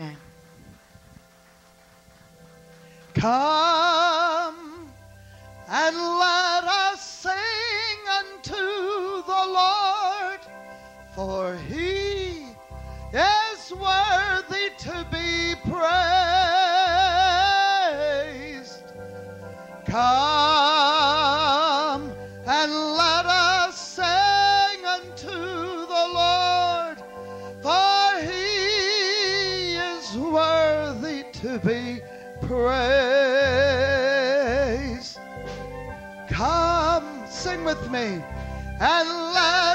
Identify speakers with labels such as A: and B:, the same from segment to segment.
A: Amen.
B: Come and let us sing unto the Lord, for he is worthy to be praised. Come with me and let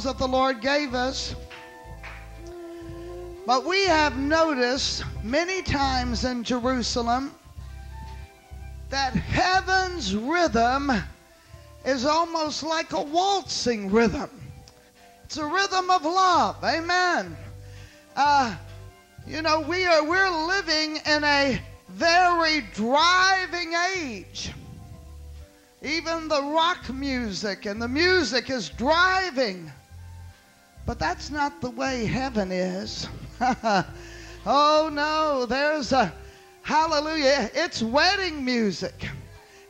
B: songs that the Lord gave us. But we have noticed many times in Jerusalem that heaven's rhythm is almost like a waltzing rhythm. It's a rhythm of love. Amen. Uh, you know, we are we're living in a very driving age. Even the rock music and the music is driving. But that's not the way heaven is. oh no, there's a hallelujah. It's wedding music.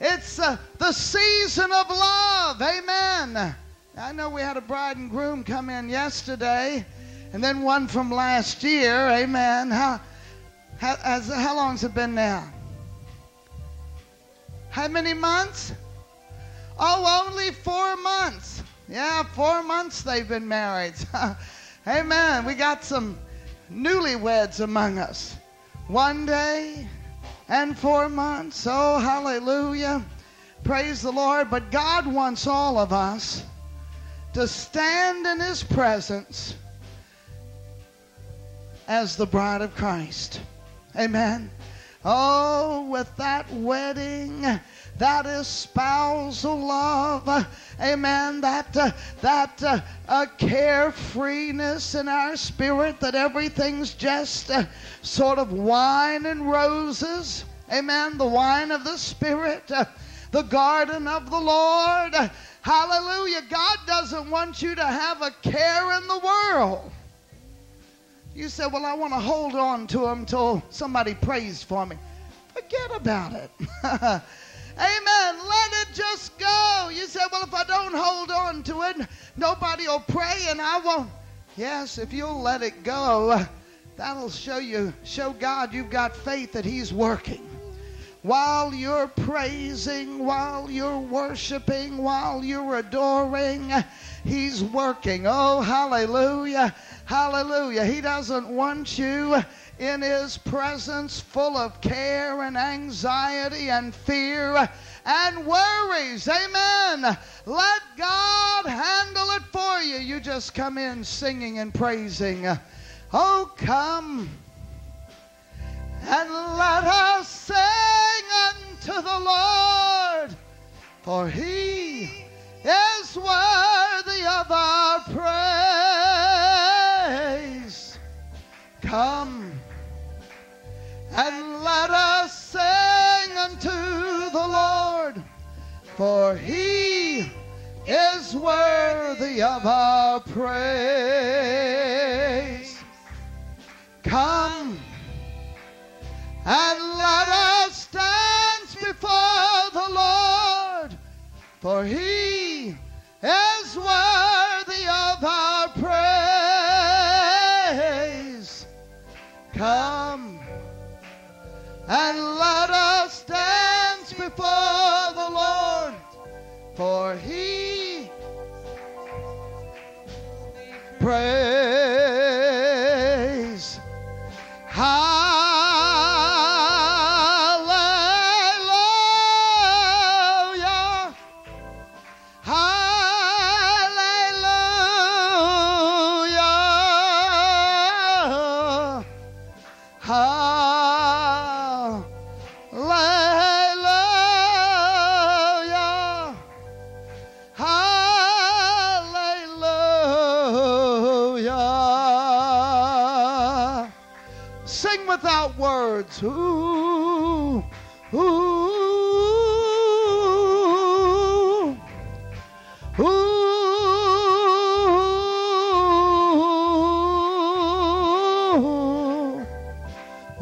B: It's uh, the season of love. Amen. I know we had a bride and groom come in yesterday, and then one from last year. Amen. How, how, has, how long's it been now? How many months? Oh, only four months. Yeah, four months they've been married. Amen. We got some newlyweds among us. One day and four months. Oh, hallelujah. Praise the Lord. But God wants all of us to stand in His presence as the bride of Christ. Amen. Oh, with that wedding, that is spousal love. Amen. That uh, that uh, uh, carefreeness in our spirit, that everything's just uh, sort of wine and roses. Amen. The wine of the Spirit, uh, the garden of the Lord. Hallelujah. God doesn't want you to have a care in the world. You said, Well, I want to hold on to him until somebody prays for me. Forget about it. Amen. Let it just go. You said, Well, if I don't hold on to it, nobody will pray and I won't. Yes, if you'll let it go, that'll show you, show God you've got faith that He's working. While you're praising, while you're worshiping, while you're adoring, He's working. Oh, hallelujah. Hallelujah. He doesn't want you in His presence full of care and anxiety and fear and worries. Amen. Let God handle it for you. You just come in singing and praising. Oh, come and let us sing unto the Lord, for He is worthy of our praise. Come and let us sing unto the Lord, for he is worthy of our praise. Come and let us dance before the Lord, for he is worthy of our praise. Come and let us dance before the Lord, for he praise. Words. Ooh, ooh, ooh,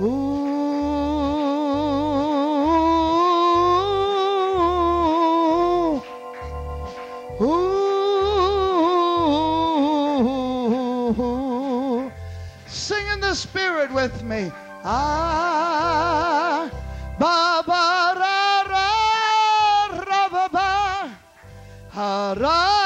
B: ooh. Ooh. Sing in the spirit with me. Ah, Ha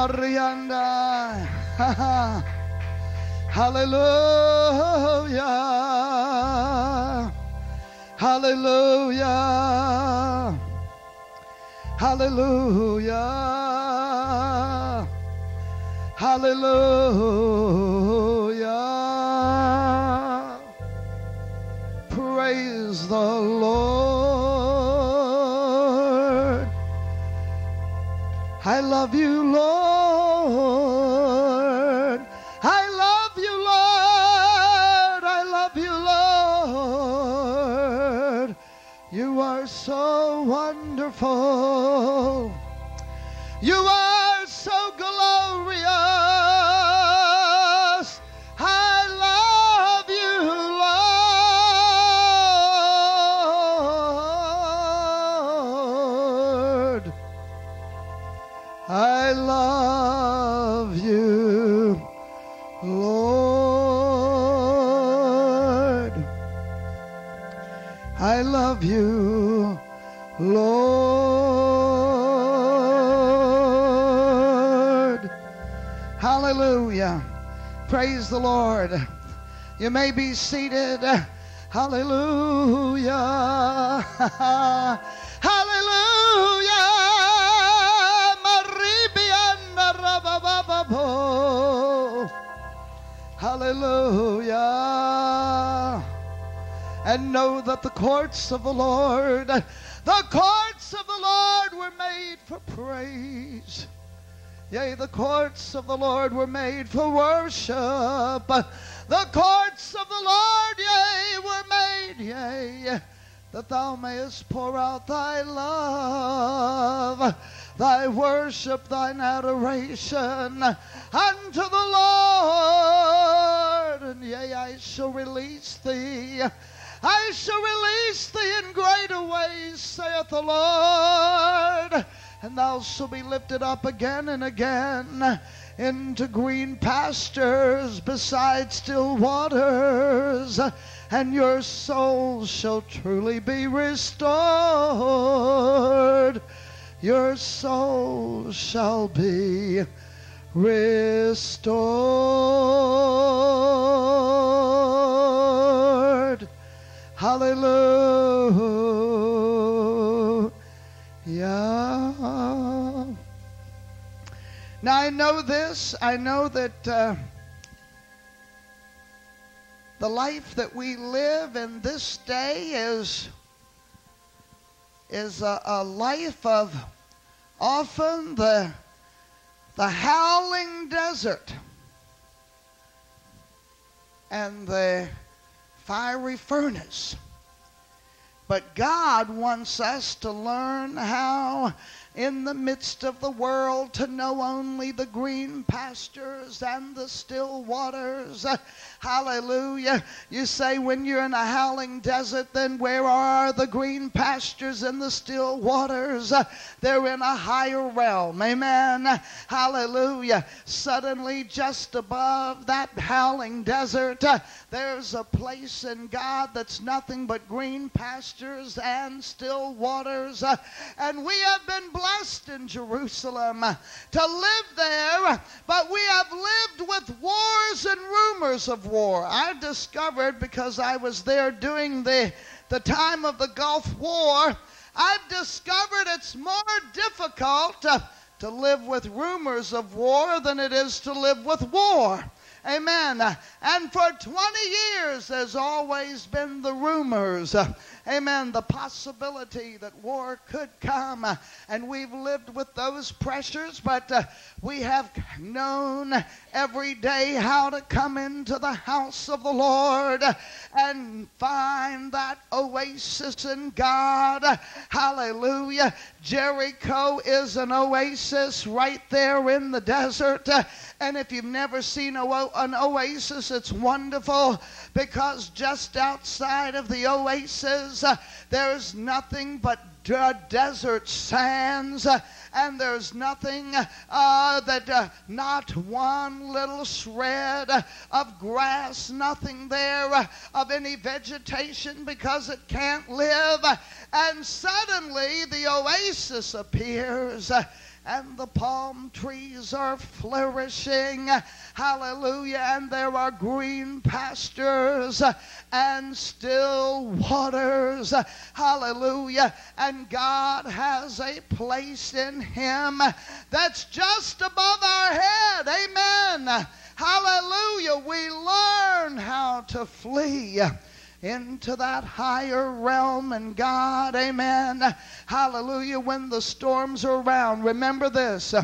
B: Halabarianda. Hallelujah. Hallelujah. Hallelujah. Hallelujah. Praise the Lord. I love you, Lord. Wonderful. You are so glorious. I love you, Lord. I love you, Lord. I love you, Lord. Praise the Lord. You may be seated. Hallelujah. Hallelujah. Hallelujah. And know that the courts of the Lord, the courts of the Lord were made for praise. Yea, the courts of the Lord were made for worship. The courts of the Lord, yea, were made, yea, that thou mayest pour out thy love, thy worship, thine adoration unto the Lord. And yea, I shall release thee. I shall release thee in greater ways, saith the Lord and thou shalt be lifted up again and again into green pastures beside still waters, and your soul shall truly be restored. Your soul shall be restored. Hallelujah. Now I know this. I know that uh, the life that we live in this day is is a, a life of often the the howling desert and the fiery furnace. But God wants us to learn how, in the midst of the world, to know only the green pastures and the still waters. Hallelujah. You say, when you're in a howling desert, then where are the green pastures and the still waters? They're in a higher realm. Amen. Hallelujah. Suddenly, just above that howling desert, there's a place in God that's nothing but green pastures and still waters. And we have been blessed in Jerusalem to live there, but we have lived with wars and rumors of war. I discovered because I was there during the, the time of the Gulf War, I've discovered it's more difficult to, to live with rumors of war than it is to live with war. Amen. And for 20 years, there's always been the rumors. Amen. The possibility that war could come. And we've lived with those pressures, but uh, we have known every day how to come into the house of the Lord and find that oasis in God. Hallelujah. Jericho is an oasis right there in the desert. And if you've never seen an oasis, it's wonderful because just outside of the oasis, uh, there's nothing but desert sands, uh, and there's nothing uh, that, uh, not one little shred of grass, nothing there uh, of any vegetation because it can't live. And suddenly the oasis appears. And the palm trees are flourishing. Hallelujah. And there are green pastures and still waters. Hallelujah. And God has a place in Him that's just above our head. Amen. Hallelujah. We learn how to flee into that higher realm and God, amen. Hallelujah. When the storms are around, remember this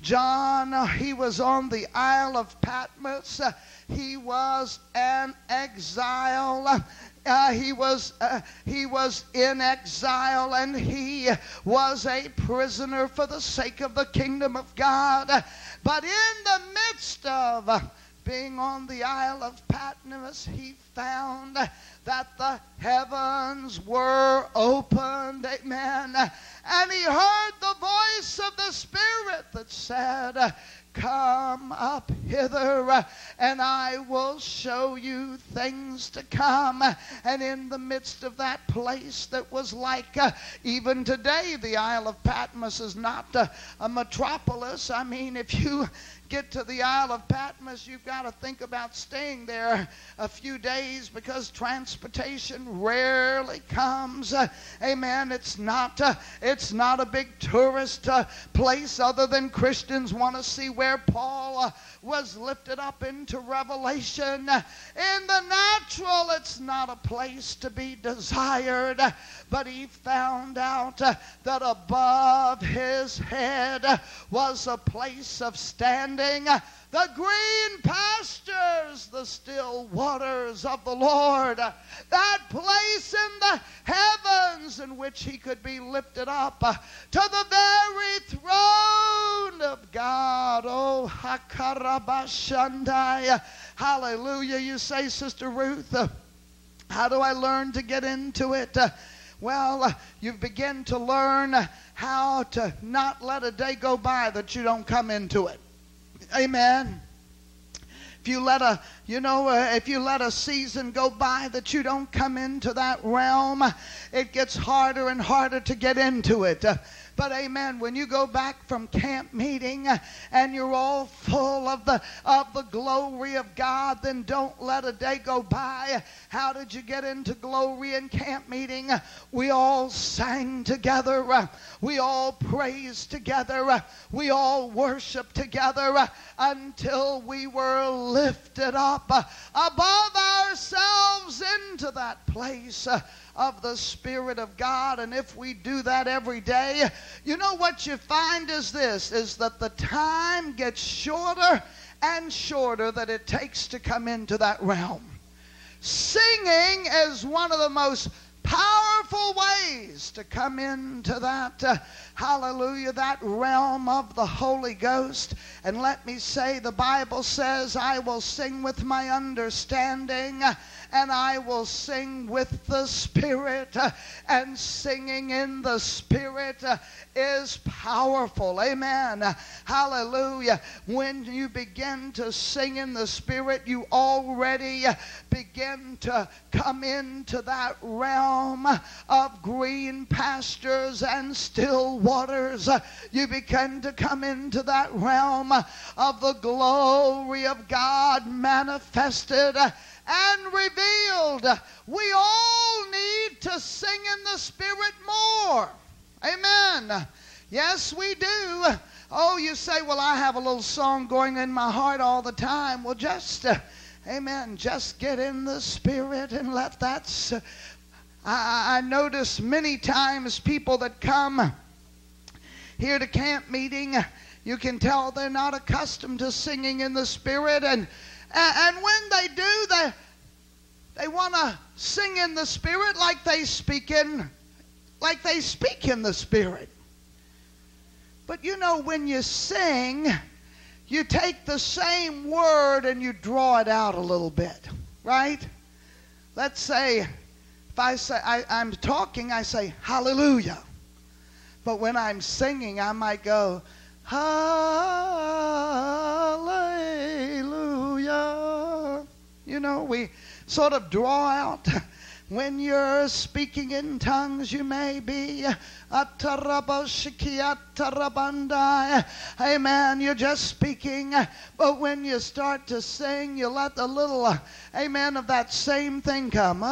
B: John, he was on the Isle of Patmos, he was an exile. Uh, he was uh, he was in exile and he was a prisoner for the sake of the kingdom of God. But in the midst of being on the Isle of Patmos, he found that the heavens were opened. Amen. And he heard the voice of the Spirit that said, Come up hither, and I will show you things to come. And in the midst of that place that was like, uh, even today, the Isle of Patmos is not uh, a metropolis. I mean, if you get to the Isle of Patmos, you've got to think about staying there a few days because transportation rarely comes. Uh, amen. It's not. Uh, it's not a big tourist uh, place other than Christians want to see where Paul uh, was lifted up into Revelation. In the natural, it's not a place to be desired, but he found out uh, that above his head was a place of standing. Uh, the green pastures, the still waters of the Lord, uh, that place in the heavens in which he could be lifted up uh, to the very throne of God. Oh, Hakarabashandai. Hallelujah. You say, Sister Ruth, how do I learn to get into it? Well, you've begun to learn how to not let a day go by that you don't come into it. Amen. If you let a, you know, uh, if you let a season go by that you don't come into that realm, it gets harder and harder to get into it. Uh, but amen, when you go back from camp meeting uh, and you're all full of the of the glory of God, then don't let a day go by. How did you get into glory in camp meeting? We all sang together. Uh, we all praised together. Uh, we all worshiped together until we were lifted up above ourselves into that place of the Spirit of God. And if we do that every day, you know what you find is this is that the time gets shorter and shorter that it takes to come into that realm. Singing is one of the most powerful ways to come into that, uh, hallelujah, that realm of the Holy Ghost. And let me say, the Bible says, I will sing with my understanding and I will sing with the Spirit. And singing in the Spirit is powerful. Amen. Hallelujah. When you begin to sing in the Spirit, you already begin to come into that realm of green pastures and still waters. You begin to come into that realm of the glory of God manifested and revealed. We all need to sing in the Spirit more. Amen. Yes, we do. Oh, you say, well, I have a little song going in my heart all the time. Well, just, uh, amen, just get in the Spirit and let that. I notice many times people that come here to camp meeting, you can tell they're not accustomed to singing in the Spirit. And and, when they do, they, they want to sing in the Spirit like they speak in, like they speak in the Spirit. But you know, when you sing, you take the same word and you draw it out a little bit, right? Let's say, if I say I, I'm talking, I say hallelujah. But when I'm singing, I might go, Hallelujah. You know, we sort of draw out When you're speaking in tongues, you may be Amen. You're just speaking. But when you start to sing, you let the little amen of that same thing come.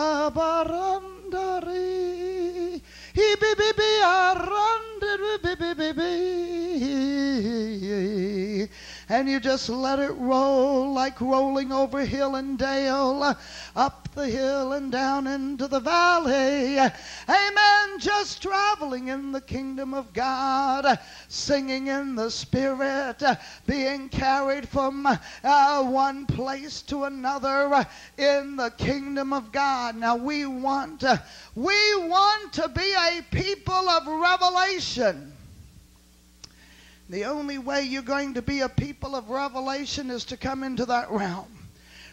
B: And you just let it roll like rolling over hill and dale, up the hill and down into the valley. Amen. Just traveling in the kingdom of God, singing in the Spirit, being carried from uh, one place to another in the kingdom of God. Now we want, we want to be a people of revelation. The only way you're going to be a people of revelation is to come into that realm.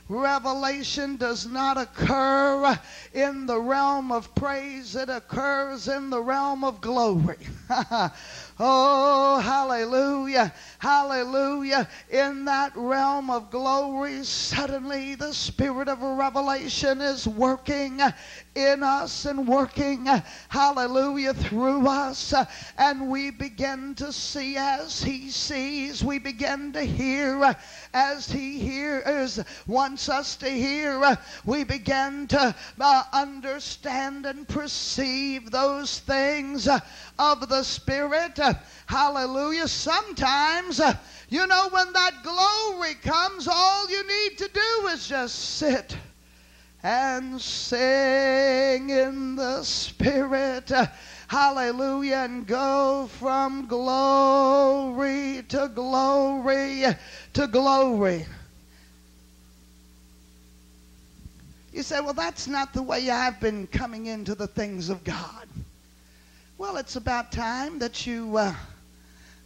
B: Revelation does not occur in the realm of praise, it occurs in the realm of glory. Oh, hallelujah, hallelujah. In that realm of glory, suddenly the spirit of revelation is working in us and working, hallelujah, through us. And we begin to see as He sees, we begin to hear as He hears, wants us to hear. We begin to uh, understand and perceive those things of the Spirit. Hallelujah. Sometimes, uh, you know, when that glory comes, all you need to do is just sit and sing in the Spirit. Hallelujah. And go from glory to glory to glory. You say, well, that's not the way I've been coming into the things of God. Well, it's about time that you uh,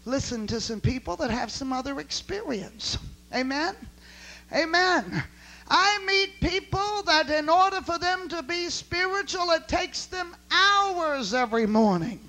B: listen to some people that have some other experience. Amen? Amen. I meet people that in order for them to be spiritual, it takes them hours every morning.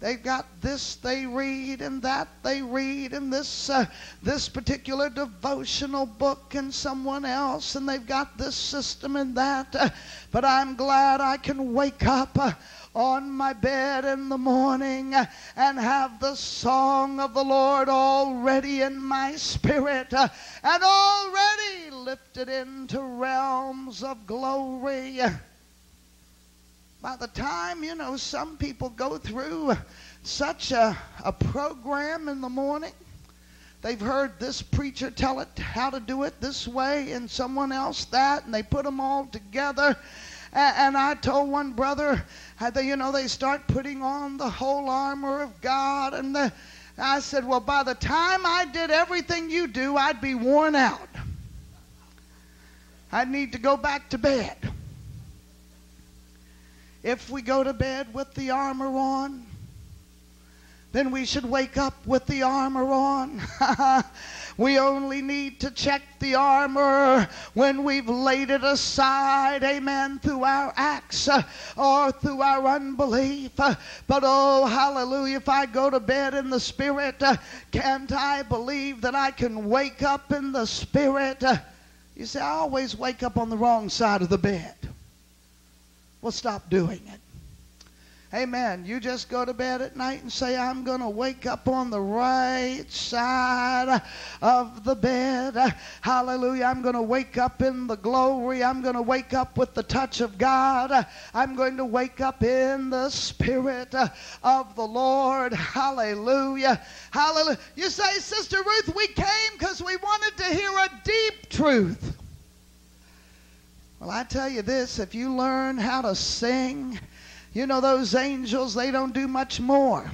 B: They've got this they read and that they read and this uh, this particular devotional book and someone else and they've got this system and that. Uh, but I'm glad I can wake up uh, on my bed in the morning and have the song of the Lord already in my spirit uh, and already lifted into realms of glory. By the time, you know, some people go through such a, a program in the morning, they've heard this preacher tell it how to do it this way and someone else that, and they put them all together and I told one brother, uh, that, you know, they start putting on the whole armor of God. And the, I said, well, by the time I did everything you do, I'd be worn out. I'd need to go back to bed. If we go to bed with the armor on, then we should wake up with the armor on. we only need to check the armor when we've laid it aside, amen, through our acts uh, or through our unbelief. Uh, but oh, hallelujah, if I go to bed in the Spirit, uh, can't I believe that I can wake up in the Spirit? You see, I always wake up on the wrong side of the bed. Well, stop doing it. Amen. You just go to bed at night and say, I'm going to wake up on the right side of the bed. Hallelujah. I'm going to wake up in the glory. I'm going to wake up with the touch of God. I'm going to wake up in the Spirit of the Lord. Hallelujah. Hallelujah. You say, Sister Ruth, we came because we wanted to hear a deep truth. Well, I tell you this if you learn how to sing, you know, those angels, they don't do much more.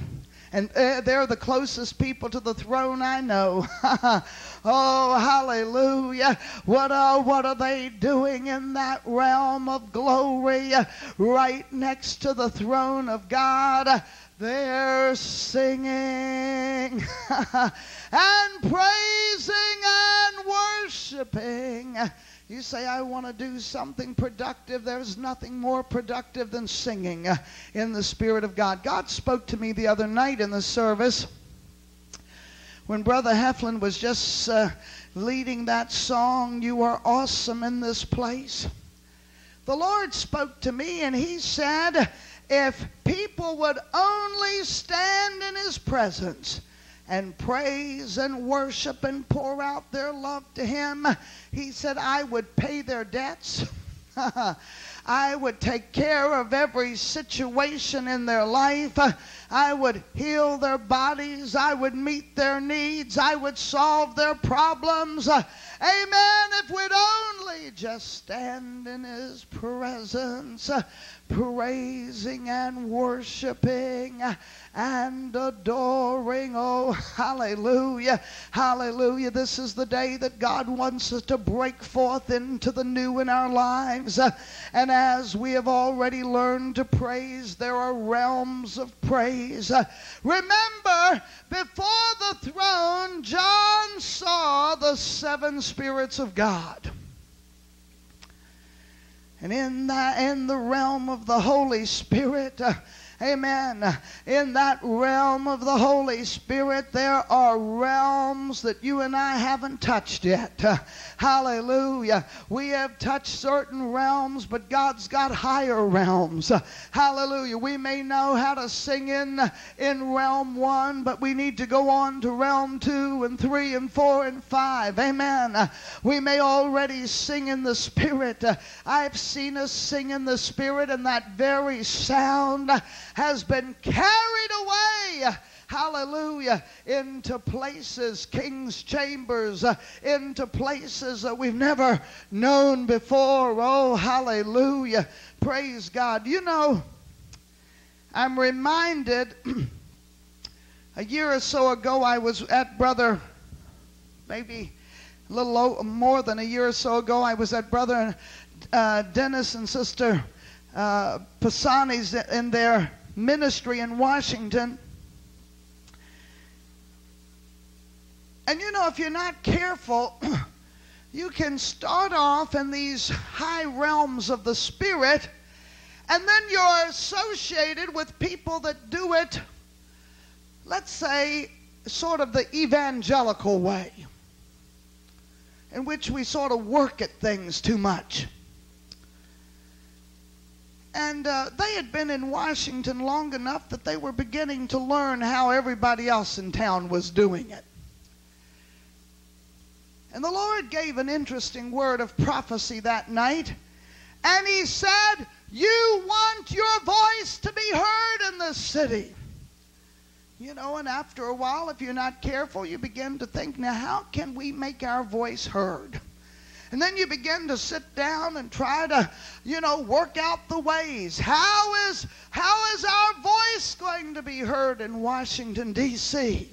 B: And uh, they're the closest people to the throne I know. oh, hallelujah. What are, what are they doing in that realm of glory right next to the throne of God? They're singing and praising and worshiping you say, I want to do something productive. There's nothing more productive than singing in the Spirit of God. God spoke to me the other night in the service when Brother Heflin was just uh, leading that song, You Are Awesome in This Place. the Lord spoke to me and He said, if people would only stand in His presence and praise and worship and pour out their love to Him, He said, I would pay their debts. I would take care of every situation in their life. I would heal their bodies. I would meet their needs. I would solve their problems. Amen. If we'd only just stand in His presence, praising and worshiping and adoring. Oh, hallelujah. Hallelujah. This is the day that God wants us to break forth into the new in our lives. And as we have already learned to praise, there are realms of praise. Remember, before the throne, John saw the seven spirits of God. And in the, in the realm of the Holy Spirit, uh, Amen. In that realm of the Holy Spirit, there are realms that you and I haven't touched yet. hallelujah. We have touched certain realms, but God's got higher realms. hallelujah. We may know how to sing in, in realm one, but we need to go on to realm two and three and four and five. Amen. we may already sing in the Spirit. I've seen us sing in the Spirit, and that very sound has been carried away hallelujah, into places, king's chambers, uh, into places that we've never known before. Oh, hallelujah. Praise God. You know, I'm reminded a year or so ago, I was at Brother, maybe a little more than a year or so ago, I was at Brother uh, Dennis and Sister uh, Pisani's in their ministry in Washington. And you know, if you're not careful, you can start off in these high realms of the Spirit, and then you're associated with people that do it, let's say, sort of the evangelical way, in which we sort of work at things too much. And uh, they had been in Washington long enough that they were beginning to learn how everybody else in town was doing it. And the Lord gave an interesting word of prophecy that night. And He said, You want your voice to be heard in this city. You know, and after a while, if you're not careful, you begin to think, now, how can we make our voice heard? And then you begin to sit down and try to, you know, work out the ways. How is, how is our voice going to be heard in Washington, D.C.?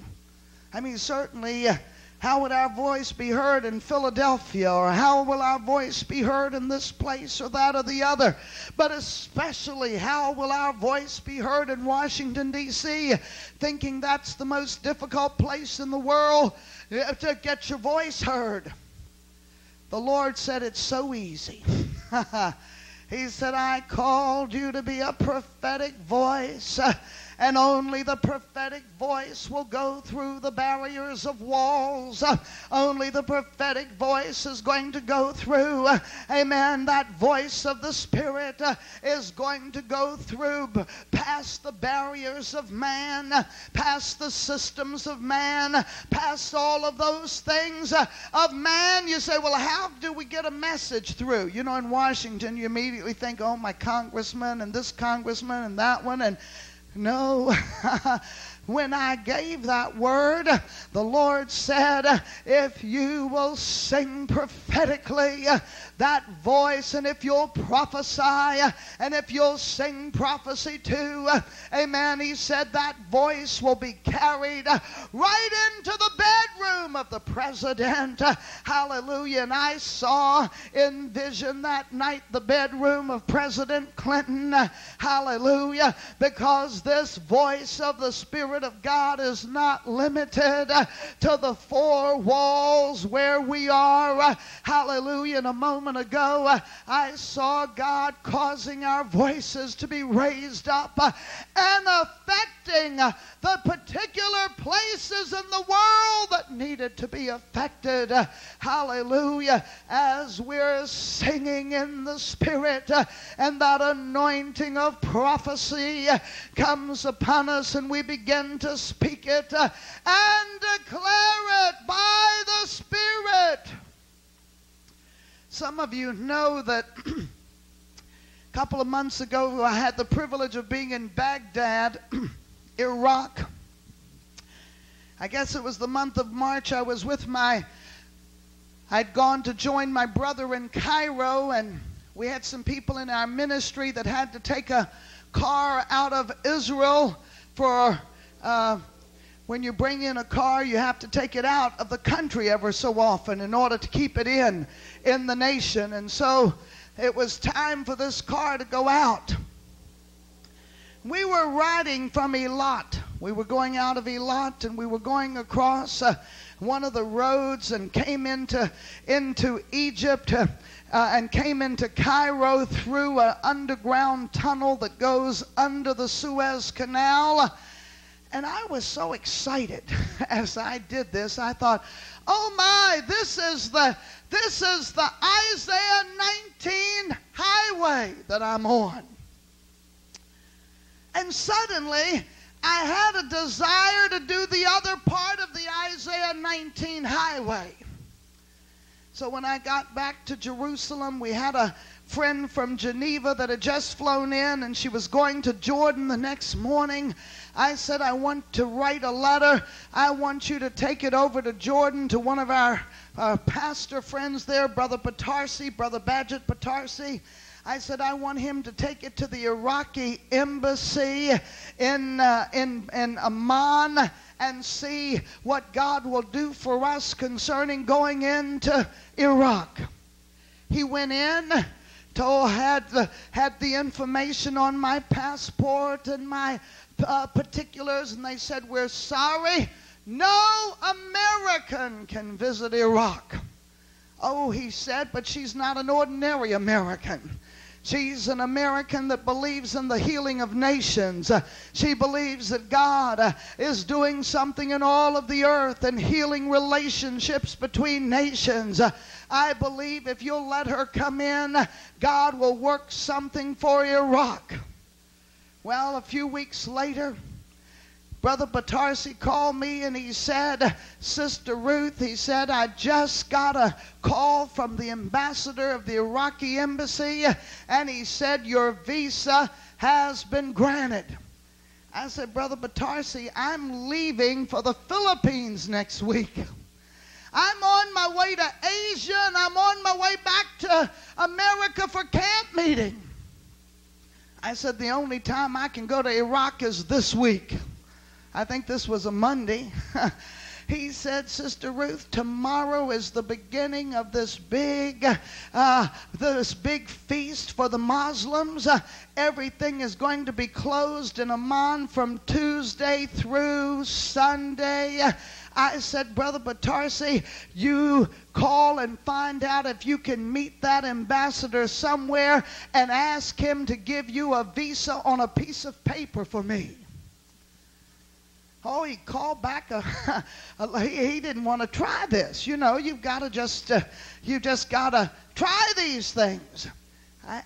B: I mean, certainly. Uh, how would our voice be heard in Philadelphia? Or how will our voice be heard in this place or that or the other? But especially, how will our voice be heard in Washington, D.C.? Thinking that's the most difficult place in the world uh, to get your voice heard. The Lord said it's so easy. he said, I called you to be a prophetic voice and only the prophetic voice will go through the barriers of walls. Uh, only the prophetic voice is going to go through. Uh, amen. That voice of the Spirit uh, is going to go through past the barriers of man, past the systems of man, past all of those things of man. You say, well, how do we get a message through? You know, in Washington, you immediately think, oh, my congressman and this congressman and that one. And no. when I gave that word, the Lord said, If you will sing prophetically, that voice, and if you'll prophesy, and if you'll sing prophecy too, amen, he said that voice will be carried right into the bedroom of the president. Hallelujah. And I saw in vision that night the bedroom of President Clinton. Hallelujah. Because this voice of the Spirit of God is not limited to the four walls where we are. Hallelujah. In a moment moment ago, uh, I saw God causing our voices to be raised up uh, and affecting uh, the particular places in the world that needed to be affected. Hallelujah. As we're singing in the Spirit, and that anointing of prophecy comes upon us, and we begin to speak it and declare it by the Spirit. Some of you know that a couple of months ago I had the privilege of being in Baghdad, Iraq. I guess it was the month of March. I was with my, I'd gone to join my brother in Cairo, and we had some people in our ministry that had to take a car out of Israel for. Uh, when you bring in a car, you have to take it out of the country ever so often in order to keep it in in the nation. And so it was time for this car to go out. We were riding from Eilat. We were going out of Eilat and we were going across uh, one of the roads and came into, into Egypt. Uh, uh, and came into Cairo through an underground tunnel that goes under the Suez Canal. And I was so excited as I did this. I thought, "Oh my, this is the this is the Isaiah 19 highway that I'm on." And suddenly, I had a desire to do the other part of the Isaiah 19 highway. So when I got back to Jerusalem, we had a friend from Geneva that had just flown in and she was going to Jordan the next morning. I said, I want to write a letter. I want you to take it over to Jordan to one of our, our pastor friends there, Brother Batarsi, Brother Badgett Batarsi. I said, I want him to take it to the Iraqi embassy in, uh, in, in Amman and see what God will do for us concerning going into Iraq. He went in, told, had, the, had the information on my passport and my uh, particulars, and they said, We're sorry, no American can visit Iraq. Oh, he said, but she's not an ordinary American. She's an American that believes in the healing of nations. She believes that God uh, is doing something in all of the earth and healing relationships between nations. I believe if you'll let her come in, God will work something for Iraq. Well, a few weeks later, Brother Batarsi called me and he said, Sister Ruth, he said, I just got a call from the ambassador of the Iraqi embassy and he said, Your visa has been granted. I said, Brother Batarsi, I'm leaving for the Philippines next week. I'm on my way to Asia and I'm on my way back to America for camp meeting. I said, The only time I can go to Iraq is this week. I think this was a Monday. he said, Sister Ruth, tomorrow is the beginning of this big, uh, this big feast for the Muslims. Uh, everything is going to be closed in Amman from Tuesday through Sunday. I said, Brother Batarsi, you call and find out if you can meet that ambassador somewhere and ask him to give you a visa on a piece of paper for me. Oh, he called back. A, a he, didn't want to try this. You know, you've got to just, uh, you just got to try these things.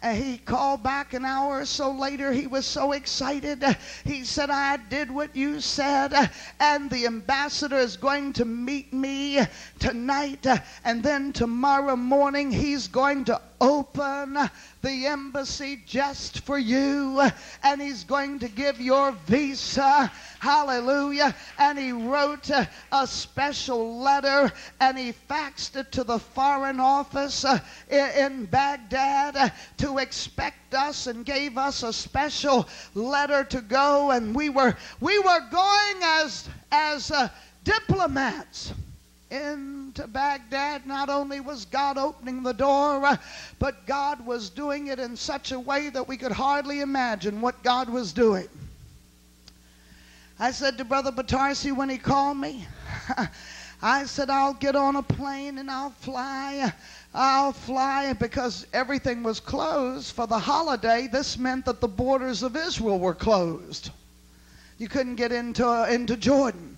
B: He called back an hour or so later. He was so excited. He said, I did what you said, and the ambassador is going to meet me tonight, and then tomorrow morning he's going to open the embassy just for you, and he's going to give your visa. Hallelujah. And he wrote a, special letter and he faxed it to the foreign office uh, in, Baghdad to expect us and gave us a special letter to go and we were we were going as as uh, diplomats into Baghdad, not only was God opening the door, uh, but God was doing it in such a way that we could hardly imagine what God was doing. I said to Brother Batarsi when he called me, I said, I'll get on a plane and I'll fly I'll fly because everything was closed for the holiday. This meant that the borders of Israel were closed. You couldn't get into, into Jordan.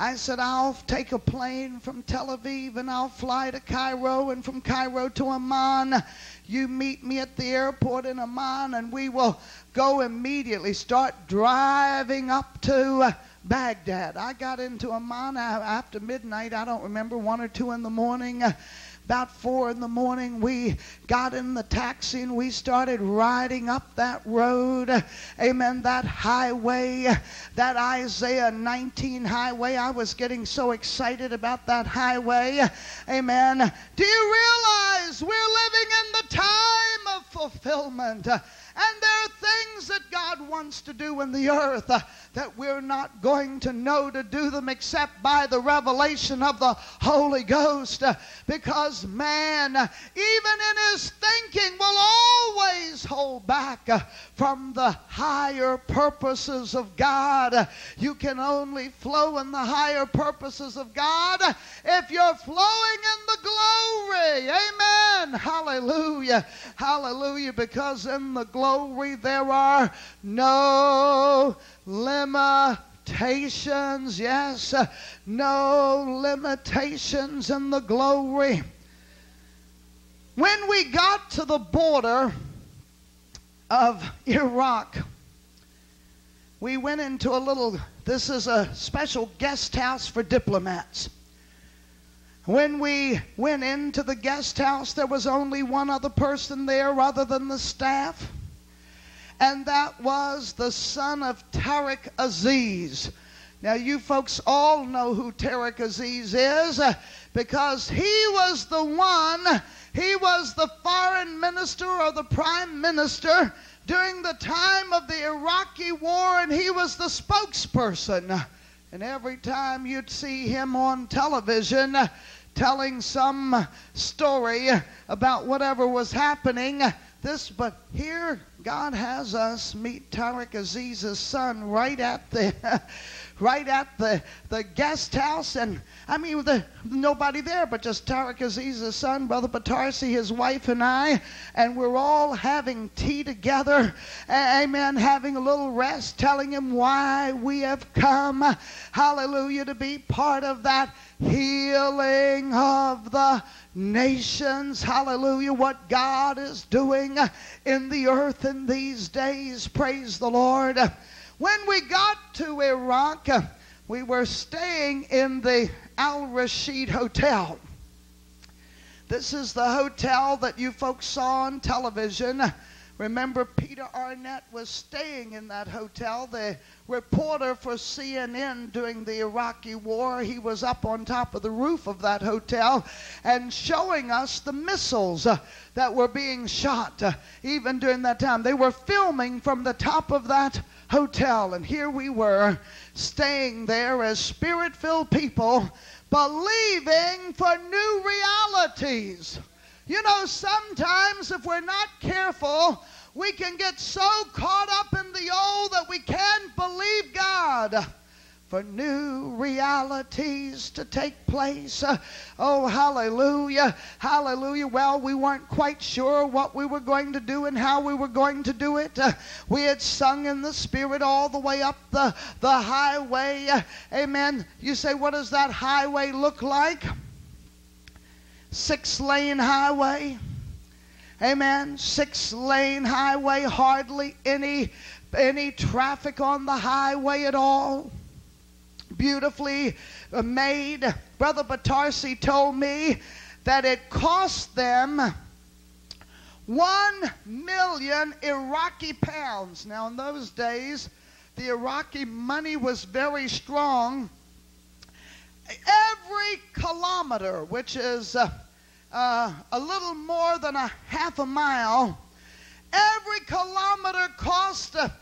B: I said, I'll take a plane from Tel Aviv and I'll fly to Cairo and from Cairo to Amman. You meet me at the airport in Amman and we will go immediately, start driving up to Baghdad. I got into Amman after midnight, I don't remember, one or two in the morning about four in the morning, we got in the taxi and we started riding up that road. Amen. That highway, that Isaiah 19 highway. I was getting so excited about that highway. Amen. Do you realize we're living in the time of fulfillment? And there are things that God wants to do in the earth that we're not going to know to do them except by the revelation of the Holy Ghost. Uh, because man, even in his thinking, will always hold back uh, from the higher purposes of God. You can only flow in the higher purposes of God if you're flowing in the glory. Amen. Hallelujah. Hallelujah. Because in the glory, there are no limitations. Yes, no limitations in the glory. When we got to the border of Iraq, we went into a little, this is a special guest house for diplomats. When we went into the guest house, there was only one other person there other than the staff and that was the son of Tariq Aziz. Now, you folks all know who Tariq Aziz is uh, because he was the one, he was the foreign minister or the prime minister during the time of the Iraqi war, and he was the spokesperson. And every time you'd see him on television, uh, telling some story about whatever was happening, this, but here God has us meet Tariq Aziz's son right at the right at the, the guest house and I mean the, nobody there but just Tariq Aziz's son, Brother Batarsi, his wife and I, and we're all having tea together, amen, having a little rest, telling him why we have come, hallelujah, to be part of that healing of the nations. Hallelujah. What God is doing in the earth in these days. Praise the Lord. When we got to Iraq, uh, we were staying in the Al Rashid Hotel. This is the hotel that you folks saw on television. Remember, Peter Arnett was staying in that hotel. The reporter for CNN during the Iraqi war, he was up on top of the roof of that hotel and showing us the missiles uh, that were being shot uh, even during that time. They were filming from the top of that hotel, and here we were staying there as spirit filled people, believing for new realities. You know, sometimes if we're not careful, we can get so caught up in the old that we can't believe God for new realities to take place. Uh, oh, hallelujah, hallelujah. Well, we weren't quite sure what we were going to do and how we were going to do it. Uh, we had sung in the Spirit all the way up the, the highway. Uh, amen. You say, what does that highway look like? Six lane highway. Amen. Six lane highway, hardly any any traffic on the highway at all. Beautifully made. Brother Batarsi told me that it cost them one million Iraqi pounds. Now, in those days, the Iraqi money was very strong every kilometer, which is uh, uh, a little more than a half a mile, every kilometer cost a,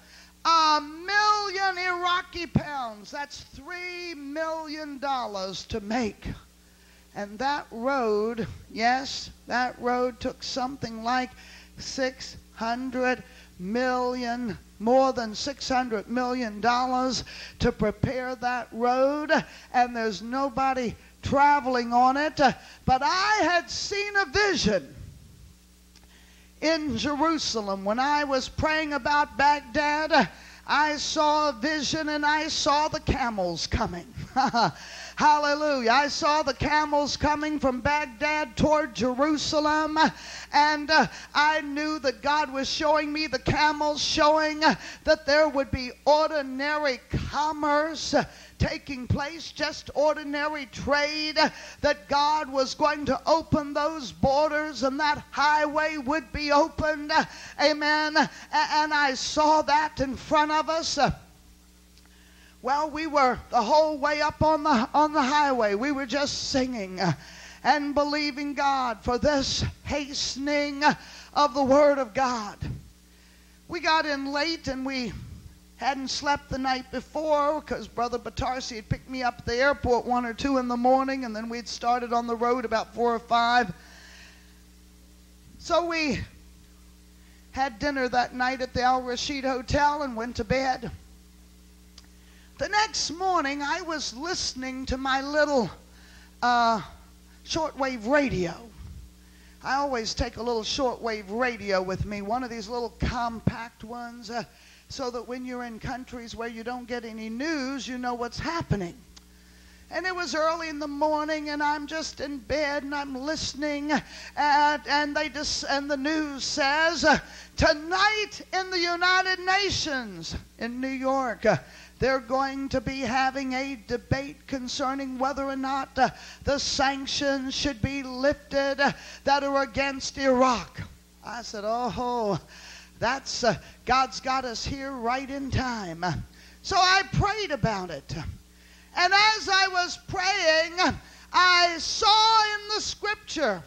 B: a million Iraqi pounds. That's three million dollars to make. And that road, yes, that road took something like 600 million more than $600 million to prepare that road, and there's nobody traveling on it, but I had seen a vision in Jerusalem when I was praying about Baghdad. I saw a vision and I saw the camels coming. Hallelujah. I saw the camels coming from Baghdad toward Jerusalem, and uh, I knew that God was showing me the camels, showing that there would be ordinary commerce taking place, just ordinary trade, that God was going to open those borders and that highway would be opened. Amen. And I saw that in front of us. Well, we were the whole way up on the on the highway. We were just singing and believing God for this hastening of the word of God. We got in late and we hadn't slept the night before because Brother Batarsi had picked me up at the airport one or two in the morning, and then we'd started on the road about four or five. So we had dinner that night at the Al Rashid Hotel and went to bed. The next morning, I was listening to my little uh, shortwave radio. I always take a little shortwave radio with me, one of these little compact ones. Uh, so that when you're in countries where you don't get any news, you know what's happening. And it was early in the morning, and I'm just in bed and I'm listening, and, and they just and the news says uh, tonight in the United Nations in New York. Uh, they're going to be having a debate concerning whether or not uh, the sanctions should be lifted uh, that are against Iraq. I said, Oh, that's uh, God's got us here right in time. So I prayed about it. And as I was praying, I saw in the scripture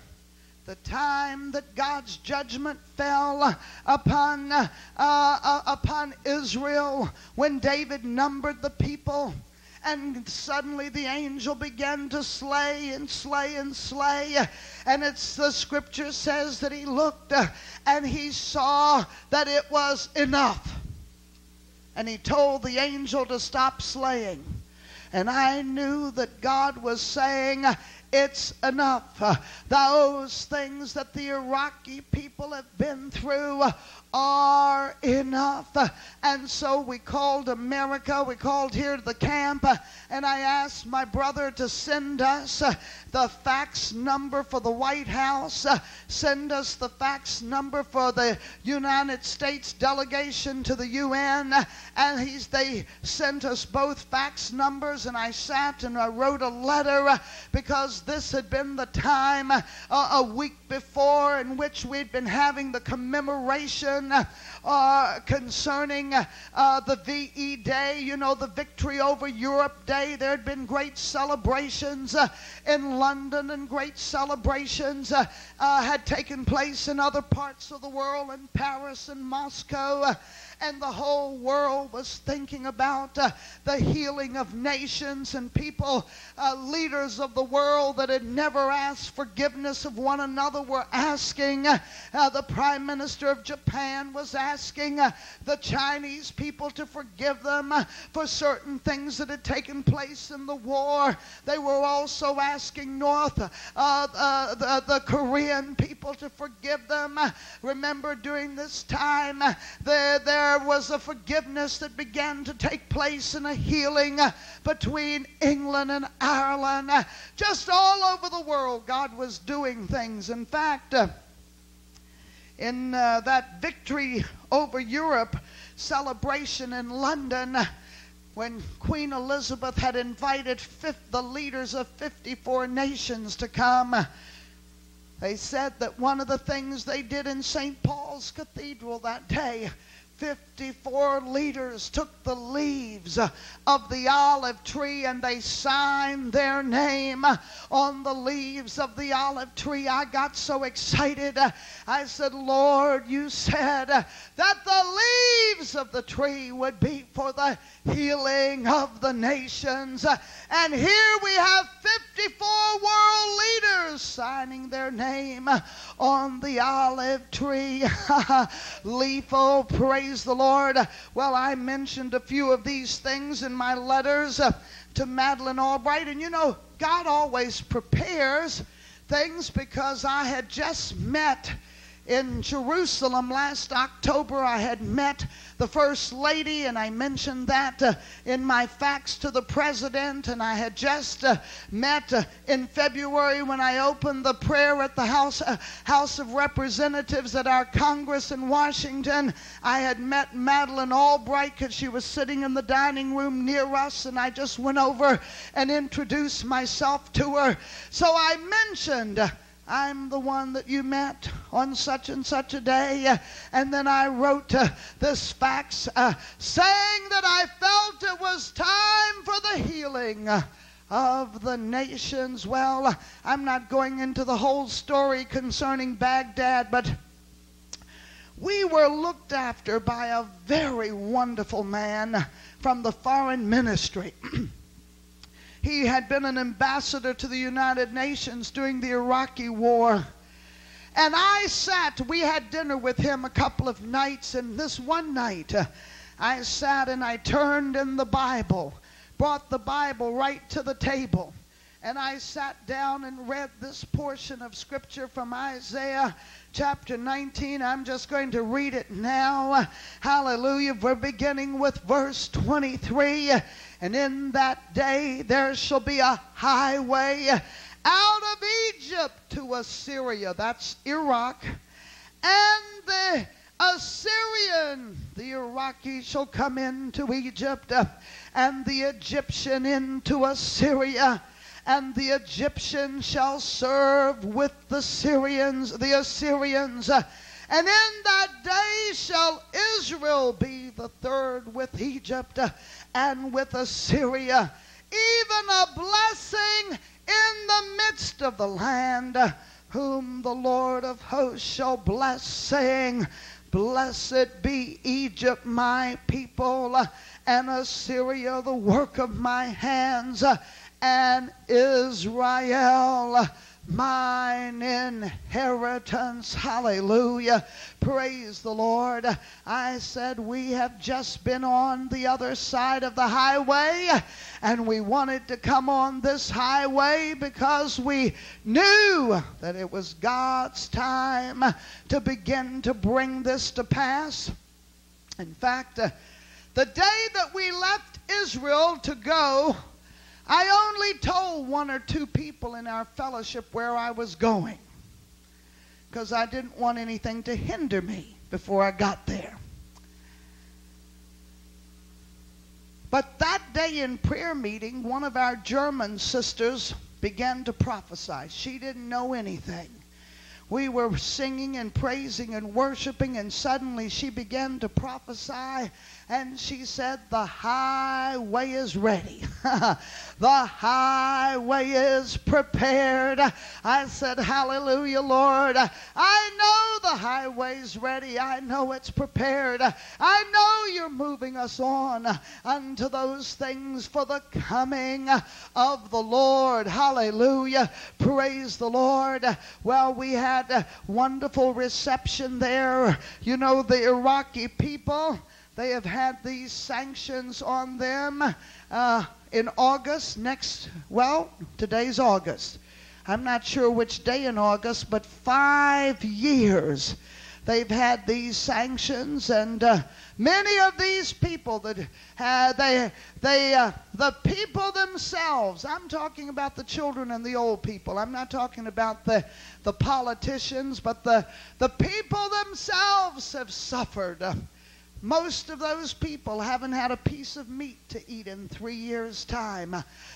B: the time that God's judgment fell upon, uh, uh, upon Israel when David numbered the people. And suddenly the angel began to slay and slay and slay. And it's the scripture says that he looked uh, and he saw that it was enough. And he told the angel to stop slaying. And I knew that God was saying, it's enough. Those things that the Iraqi people have been through are enough. And so we called America, we called here to the camp, and I asked my brother to send us the fax number for the White House, send us the fax number for the United States delegation to the UN, and he's, they sent us both fax numbers, and I sat and I wrote a letter because this had been the time uh, a week before in which we'd been having the commemoration uh, concerning uh, the VE Day, you know, the Victory over Europe Day. There had been great celebrations uh, in London, and great celebrations uh, uh, had taken place in other parts of the world, in Paris and Moscow and the whole world was thinking about uh, the healing of nations and people, uh, leaders of the world that had never asked forgiveness of one another were asking. Uh, the Prime Minister of Japan was asking uh, the Chinese people to forgive them uh, for certain things that had taken place in the war. They were also asking North, uh, the, the Korean people to forgive them. remember during this time, there, there there was a forgiveness that began to take place and a healing uh, between England and Ireland. Uh, just all over the world, God was doing things. In fact, uh, in uh, that victory over Europe celebration in London, when Queen Elizabeth had invited the leaders of 54 nations to come, they said that one of the things they did in St. Paul's Cathedral that day 54 leaders took the leaves of the olive tree and they signed their name on the leaves of the olive tree. I got so excited. I said, Lord, you said that the leaves of the tree would be for the healing of the nations. And here we have 54 world leaders signing their name on the olive tree. Lethal, praise the Lord. Well, I mentioned a few of these things in my letters uh, to Madeleine Albright, and you know, God always prepares things because I had just met in Jerusalem last October. I had met the First Lady, and I mentioned that uh, in my fax to the President. And I had just uh, met uh, in February when I opened the prayer at the House, uh, House of Representatives at our Congress in Washington. I had met Madeleine Albright because she was sitting in the dining room near us, and I just went over and introduced myself to her. So I mentioned I'm the one that you met on such and such a day. And then I wrote uh, this fax uh, saying that I felt it was time for the healing of the nations. Well, I'm not going into the whole story concerning Baghdad, but we were looked after by a very wonderful man from the foreign ministry. He had been an ambassador to the United Nations during the Iraqi war. And I sat, we had dinner with him a couple of nights, and this one night uh, I sat and I turned in the Bible, brought the Bible right to the table. And I sat down and read this portion of scripture from Isaiah chapter 19. I'm just going to read it now. Hallelujah. We're beginning with verse 23. And in that day there shall be a highway out of Egypt to Assyria. That's Iraq. And the Assyrian, the Iraqi shall come into Egypt, and the Egyptian into Assyria and the Egyptians shall serve with the Syrians, the Assyrians. And in that day shall Israel be the third with Egypt and with Assyria, even a blessing in the midst of the land, whom the Lord of hosts shall bless, saying, Blessed be Egypt, my people, and Assyria, the work of my hands and Israel mine inheritance. Hallelujah. Praise the Lord. I said we have just been on the other side of the highway and we wanted to come on this highway because we knew that it was God's time to begin to bring this to pass. In fact, uh, the day that we left Israel to go, I only told one or two people in our fellowship where I was going because I didn't want anything to hinder me before I got there. But that day in prayer meeting, one of our German sisters began to prophesy. She didn't know anything. We were singing and praising and worshiping, and suddenly she began to prophesy and she said, The highway is ready. the highway is prepared. I said, Hallelujah, Lord. I know the highway's ready. I know it's prepared. I know you're moving us on unto those things for the coming of the Lord. Hallelujah. Praise the Lord. Well, we had a wonderful reception there. You know, the Iraqi people they have had these sanctions on them uh, in August next, well, today's August. I'm not sure which day in August, but five years they've had these sanctions, and uh, many of these people that had they they uh, the people themselves. I'm talking about the children and the old people. I'm not talking about the the politicians, but the the people themselves have suffered. Most of those people haven't had a piece of meat to eat in three years' time.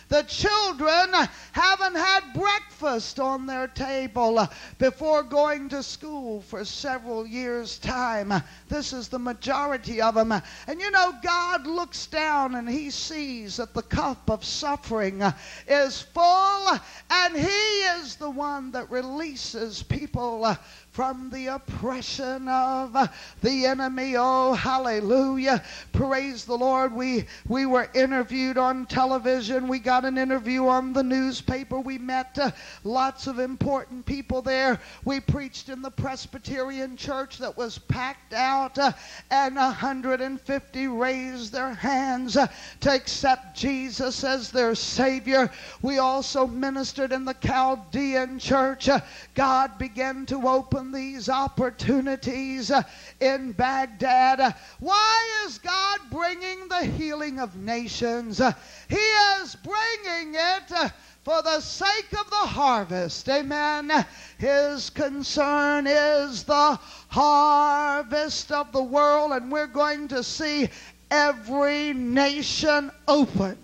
B: The children haven't had breakfast on their table before going to school for several years' time. This is the majority of them. And you know, God looks down and He sees that the cup of suffering is full, and He is the one that releases people from the oppression of the enemy. Oh, hallelujah. Praise the Lord. We, we were interviewed on television. We got an interview on the newspaper. We met uh, lots of important people there. We preached in the Presbyterian church that was packed out, uh, and 150 raised their hands uh, to accept Jesus as their Savior. We also ministered in the Chaldean church. Uh, God began to open these opportunities uh, in Baghdad. Why is God bringing the healing of nations? Uh, he is bringing it uh, for the sake of the harvest. Amen. His concern is the harvest of the world, and we're going to see every nation open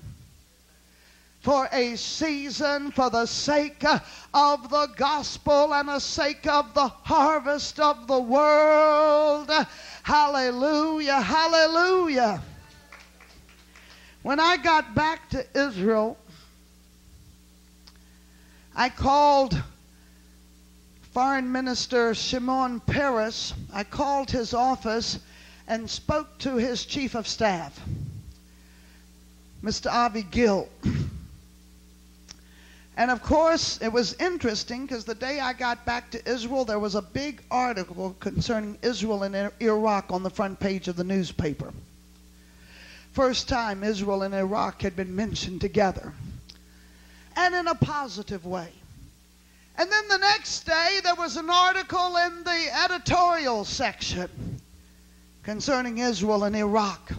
B: for a season for the sake of the gospel and the sake of the harvest of the world. Hallelujah, hallelujah. When I got back to Israel, I called Foreign Minister Shimon Peres. I called his office and spoke to his chief of staff, Mr. Avi Gil. And of course, it was interesting because the day I got back to Israel, there was a big article concerning Israel and Iraq on the front page of the newspaper. First time Israel and Iraq had been mentioned together, and in a positive way. And then the next day, there was an article in the editorial section concerning Israel and Iraq.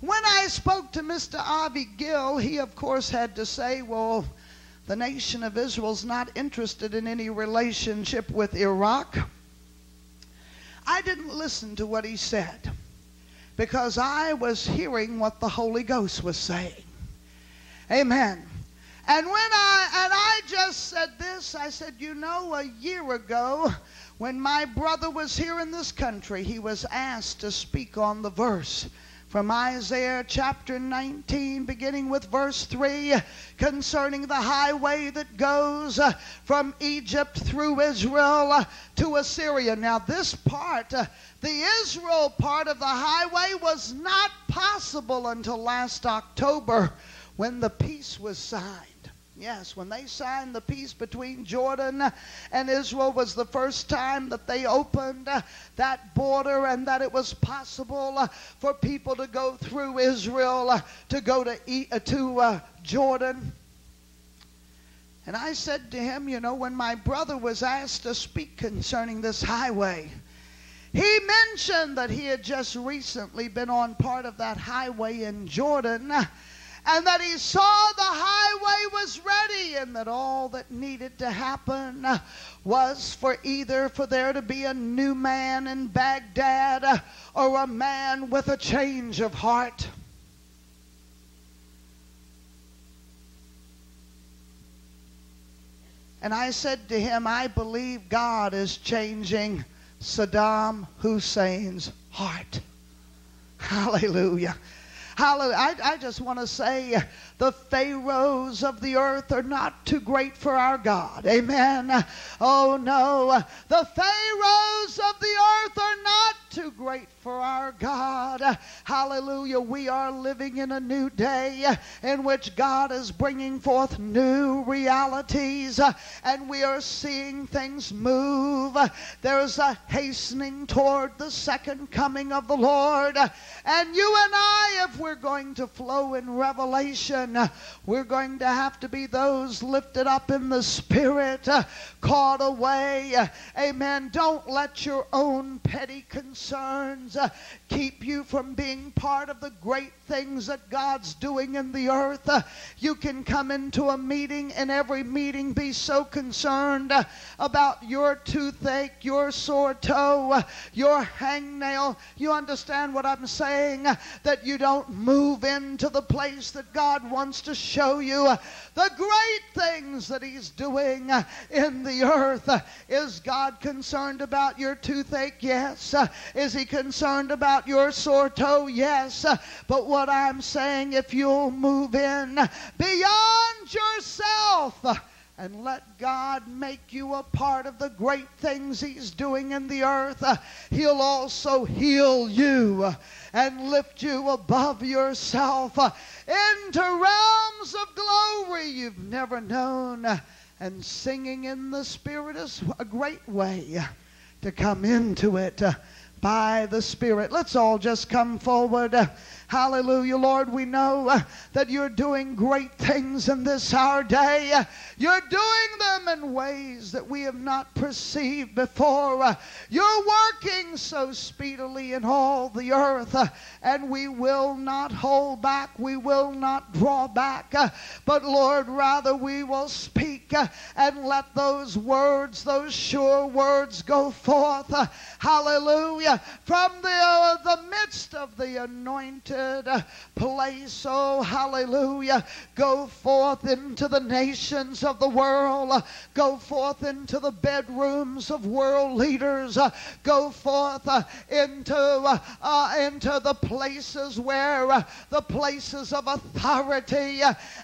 B: When I spoke to Mr. Avi Gil, he of course had to say, well, the nation of Israel is not interested in any relationship with Iraq. I didn't listen to what he said because I was hearing what the Holy Ghost was saying. Amen. And when I and I just said this, I said, you know, a year ago, when my brother was here in this country, he was asked to speak on the verse from Isaiah chapter 19, beginning with verse 3, concerning the highway that goes uh, from Egypt through Israel uh, to Assyria. Now, this part, uh, the Israel part of the highway, was not possible until last October when the peace was signed. Yes, when they signed the peace between Jordan and Israel was the first time that they opened that border and that it was possible for people to go through Israel to go to, uh, to uh, Jordan. And I said to him, you know, when my brother was asked to speak concerning this highway, he mentioned that he had just recently been on part of that highway in Jordan and that he saw the highway was ready and that all that needed to happen was for either for there to be a new man in Baghdad or a man with a change of heart. And I said to him, I believe God is changing Saddam Hussein's heart. Hallelujah. Hallelujah. I, I just want to say the pharaohs of the earth are not too great for our God. Amen. Oh no. The pharaohs of the earth are not too great for our God. Hallelujah. We are living in a new day in which God is bringing forth new realities and we are seeing things move. There's a hastening toward the second coming of the Lord. And you and I, if we're going to flow in revelation, we're going to have to be those lifted up in the Spirit, caught away. Amen. Don't let your own petty concerns uh, keep you from being part of the great things that God's doing in the earth. Uh, you can come into a meeting and every meeting be so concerned uh, about your toothache, your sore toe, uh, your hangnail. You understand what I'm saying? That you don't move into the place that God wants to show you. The great things that He's doing in the earth. Is God concerned about your toothache? Yes. Is He concerned about your sore toe? Yes. But what I'm saying, if you'll move in beyond yourself and let God make you a part of the great things He's doing in the earth, He'll also heal you and lift you above yourself into realms of glory you've never known. And singing in the Spirit is a great way to come into it by the Spirit. Let's all just come forward. Hallelujah, Lord. We know uh, that you're doing great things in this our day. Uh, you're doing them in ways that we have not perceived before. Uh, you're working so speedily in all the earth, uh, and we will not hold back. We will not draw back. Uh, but, Lord, rather we will speak uh, and let those words, those sure words, go forth. hallelujah. From the, the midst of the anointed place. Oh, hallelujah. Go forth into the nations of the world. Go forth into the bedrooms of world leaders. Go forth uh, into, uh, uh, into the places where the places of authority,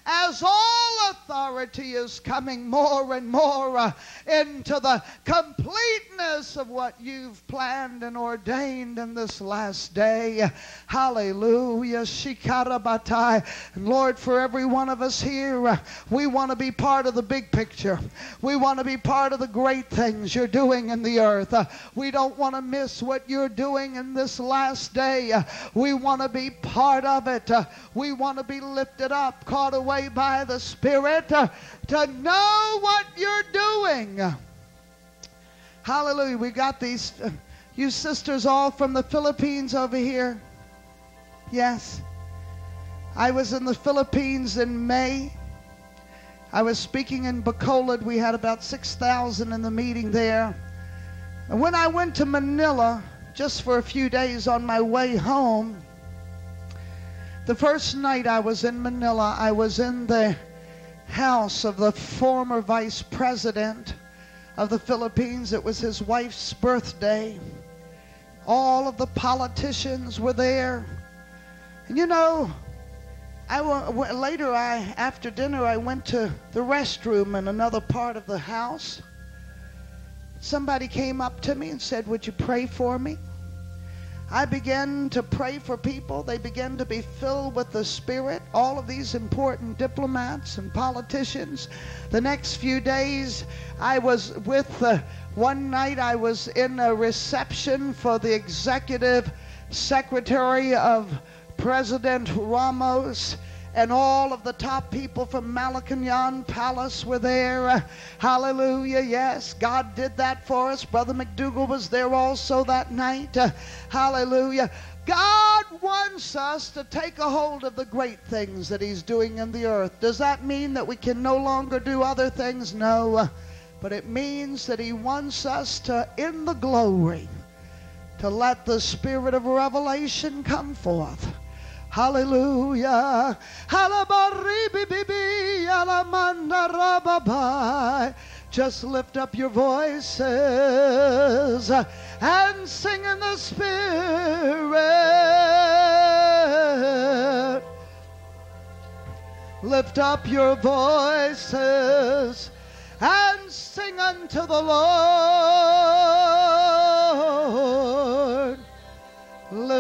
B: as all authority is coming more and more into the completeness of what you've planned and ordained in this last day. Hallelujah. Hallelujah. Shikarabatai. And Lord, for every one of us here, we want to be part of the big picture. We want to be part of the great things you're doing in the earth. We don't want to miss what you're doing in this last day. We want to be part of it. We want to be lifted up, caught away by the Spirit to know what you're doing. Hallelujah. We got these, you sisters all from the Philippines over here. Yes. I was in the Philippines in May. I was speaking in Bacolod. We had about 6,000 in the meeting there. And when I went to Manila, just for a few days on my way home, the first night I was in Manila, I was in the house of the former vice president of the Philippines. It was his wife's birthday. All of the politicians were there. And you know, I later I after dinner I went to the restroom in another part of the house. Somebody came up to me and said, "Would you pray for me?" I began to pray for people. They began to be filled with the Spirit. All of these important diplomats and politicians. The next few days, I was with, uh, one night, I was in a reception for the executive secretary of President Ramos and all of the top people from Malacañang Palace were there. hallelujah. Yes, God did that for us. Brother McDougal was there also that night. hallelujah. God wants us to take a hold of the great things that He's doing in the earth. Does that mean that we can no longer do other things? No. But it means that He wants us to, in the glory, to let the spirit of revelation come forth. Hallelujah. Just lift up your voices and sing in the Spirit. Lift up your voices and sing unto the Lord.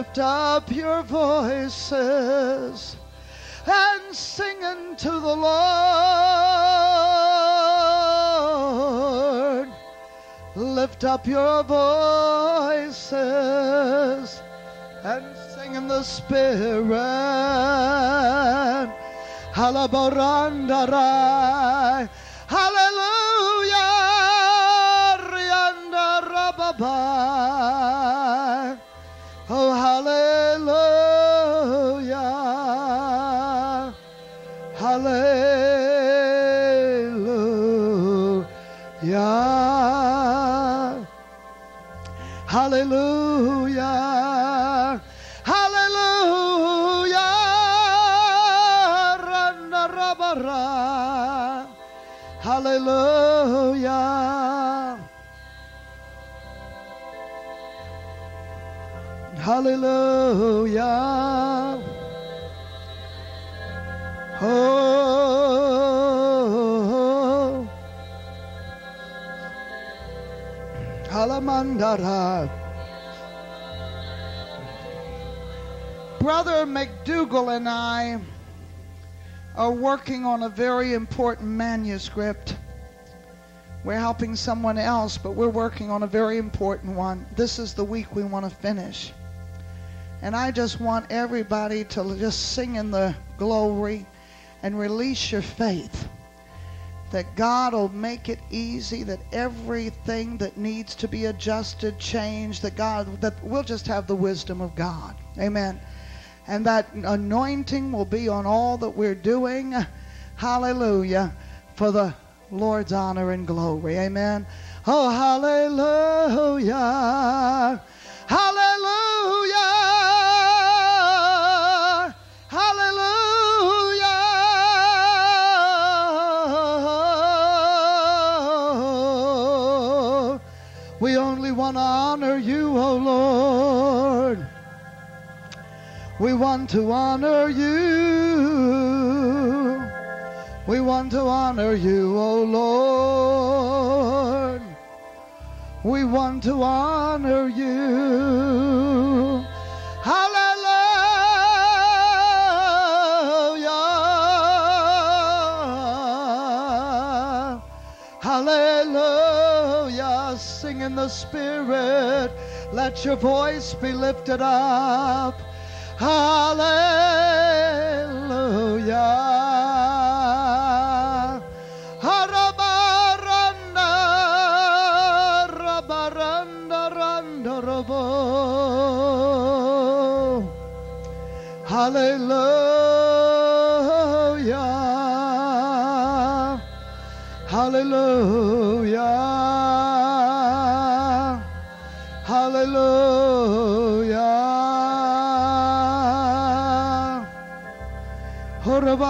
B: Lift up your voices and sing unto the Lord. Lift up your voices and sing in the Spirit. Hallelujah. Oh. Halamandara. Brother McDougall and I are working on a very important manuscript. We're helping someone else, but we're working on a very important one. This is the week we want to finish. And I just want everybody to just sing in the glory and release your faith that God will make it easy, that everything that needs to be adjusted, changed, that God, that we'll just have the wisdom of God. Amen. And that anointing will be on all that we're doing. Hallelujah. For the Lord's honor and glory. Amen. Oh, hallelujah. Hallelujah. We only want to honor you, O Lord. We want to honor you. We want to honor you, O Lord. We want to honor you. In the Spirit. Let your voice be lifted up. Hallelujah. Rabo. Hallelujah.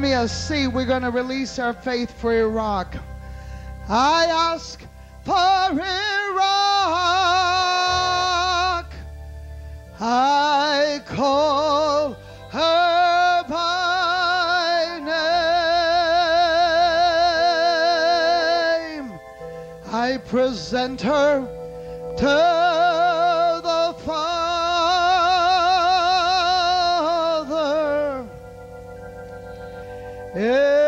B: Me a C. We're going to release our faith for Iraq. I ask for Iraq. I call her by name. I present her to In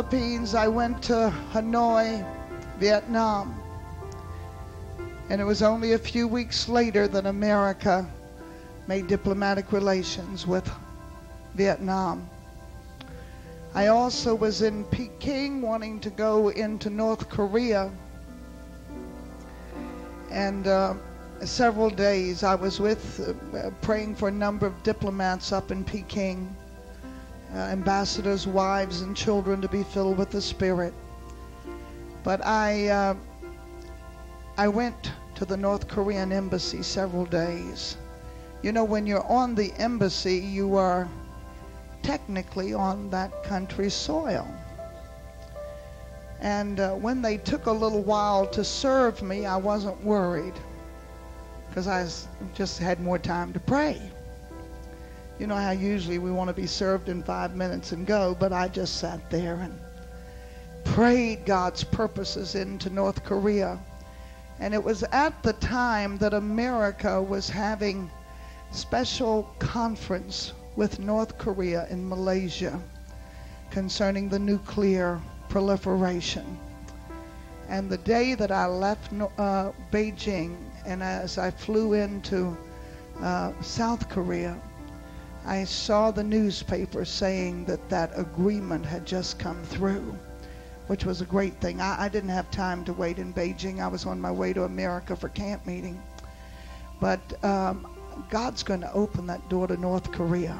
B: Philippines, I went to Hanoi, Vietnam. And it was only a few weeks later that America made diplomatic relations with Vietnam. I also was in Peking wanting to go into North Korea. And uh, several days I was with, uh, praying for a number of diplomats up in Peking, ambassadors' wives and children to be filled with the Spirit. But I, uh, I went to the North Korean embassy several days. You know, when you're on the embassy, you are technically on that country's soil. And uh, when they took a little while to serve me, I wasn't worried because I just had more time to pray. You know how usually we want to be served in five minutes and go, but I just sat there and prayed God's purposes into North Korea. And it was at the time that America was having special conference with North Korea in Malaysia concerning the nuclear proliferation. And the day that I left uh, Beijing and as I flew into uh, South Korea, I saw the newspaper saying that that agreement had just come through which was a great thing. I, I, didn't have time to wait in Beijing. I was on my way to America for camp meeting. But um, God's going to open that door to North Korea.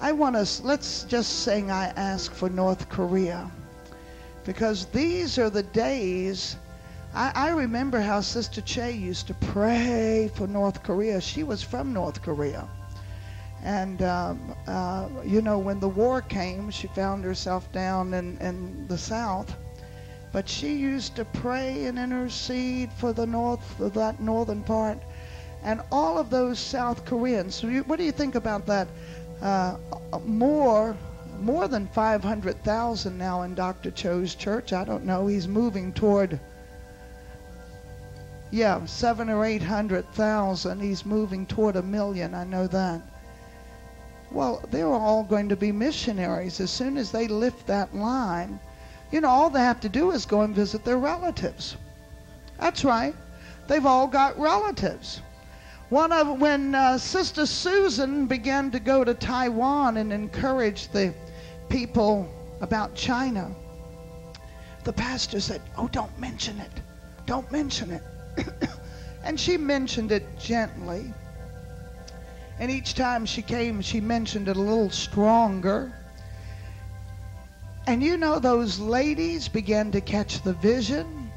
B: I want us, let's just sing I Ask for North Korea. Because these are the days. I, I remember how Sister Che used to pray for North Korea. She was from North Korea. And, um, uh, you know, when the war came, she found herself down in, in the South. But she used to pray and intercede for the north, that northern part. And all of those South Koreans, so what do you think about that? Uh, more, more than 500,000 now in Dr. Cho's church. I don't know. He's moving toward, yeah, seven or 800,000. He's moving toward a million. I know that. Well, they're all going to be missionaries as soon as they lift that line. You know, all they have to do is go and visit their relatives. That's right. They've all got relatives. One of when uh, Sister Susan began to go to Taiwan and encourage the people about China, the pastor said, "Oh, don't mention it. Don't mention it." and she mentioned it gently. And each time she came, she mentioned it a little stronger. And you know, those ladies began to catch the vision.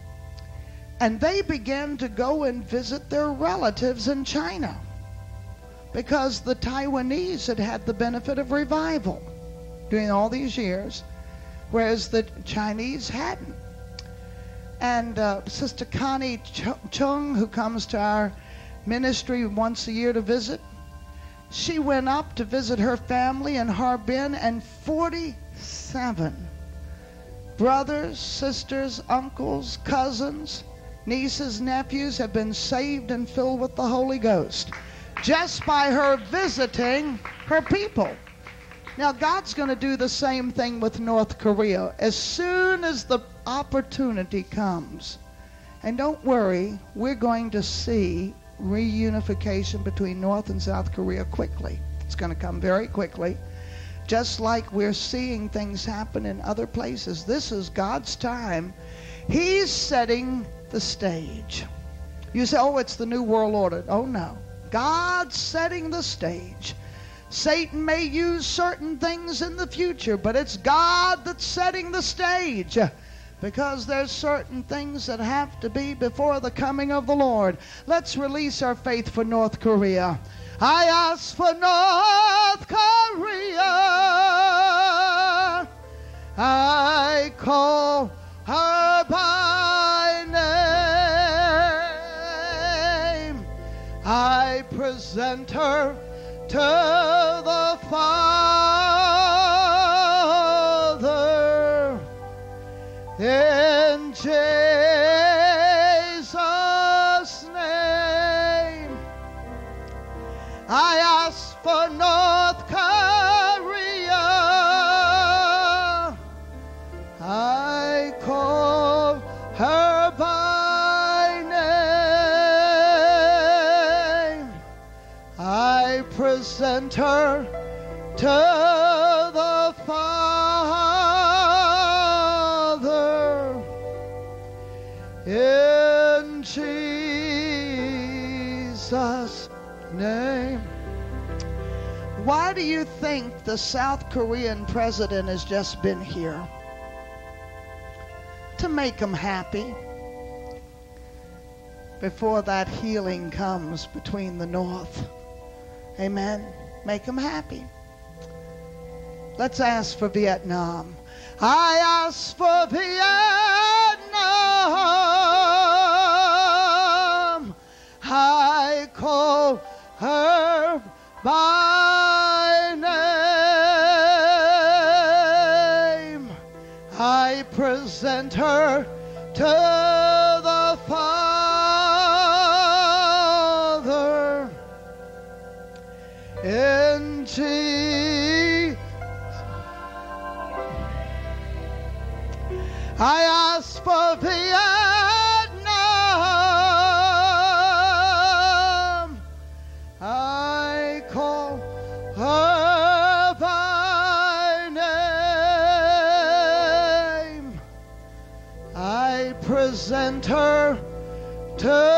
B: And they began to go and visit their relatives in China. Because the Taiwanese had had the benefit of revival during all these years, whereas the Chinese hadn't. And uh, Sister Connie Chung, who comes to our ministry once a year to visit, she went up to visit her family in Harbin, and 47 brothers, sisters, uncles, cousins, nieces, nephews have been saved and filled with the Holy Ghost just by her visiting her people. Now, God's going to do the same thing with North Korea as soon as the opportunity comes. And don't worry, we're going to see reunification between North and South Korea quickly. It's going to come very quickly. Just like we're seeing things happen in other places. This is God's time. He's setting the stage. You say, oh, it's the New World Order. Oh, no. God's setting the stage. Satan may use certain things in the future, but it's God that's setting the stage because there's certain things that have to be before the coming of the Lord. Let's release our faith for North Korea. I ask for North Korea. I call her by name. I present her to the Father. Jesus' name, I ask for North Korea. I call her by name. I present her to do you think the South Korean president has just been here? To make them happy before that healing comes between the North. Amen. Make them happy. Let's ask for Vietnam. I ask for Vietnam. I call her by her to the Father in Jesus. I ask for Vietnam. Her to